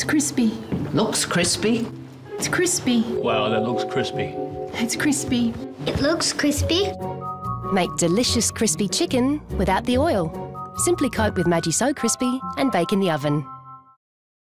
It's crispy. Looks crispy. It's crispy. Wow, that looks crispy. It's crispy. It looks crispy. Make delicious crispy chicken without the oil. Simply coat with Maggi So Crispy and bake in the oven.